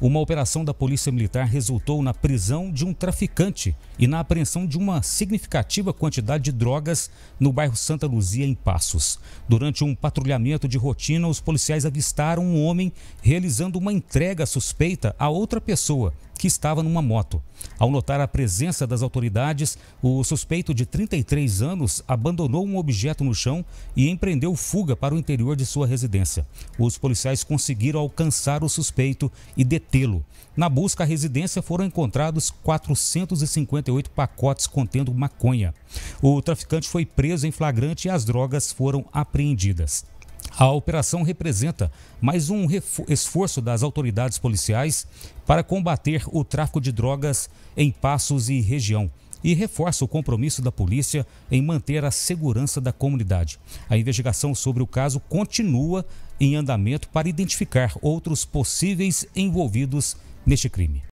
uma operação da Polícia Militar resultou na prisão de um traficante e na apreensão de uma significativa quantidade de drogas no bairro Santa Luzia, em Passos. Durante um patrulhamento de rotina, os policiais avistaram um homem realizando uma entrega suspeita a outra pessoa que estava numa moto. Ao notar a presença das autoridades, o suspeito de 33 anos abandonou um objeto no chão e empreendeu fuga para o interior de sua residência. Os policiais conseguiram alcançar o suspeito e detê-lo. Na busca à residência foram encontrados 458 pacotes contendo maconha. O traficante foi preso em flagrante e as drogas foram apreendidas. A operação representa mais um esforço das autoridades policiais para combater o tráfico de drogas em Passos e região e reforça o compromisso da polícia em manter a segurança da comunidade. A investigação sobre o caso continua em andamento para identificar outros possíveis envolvidos neste crime.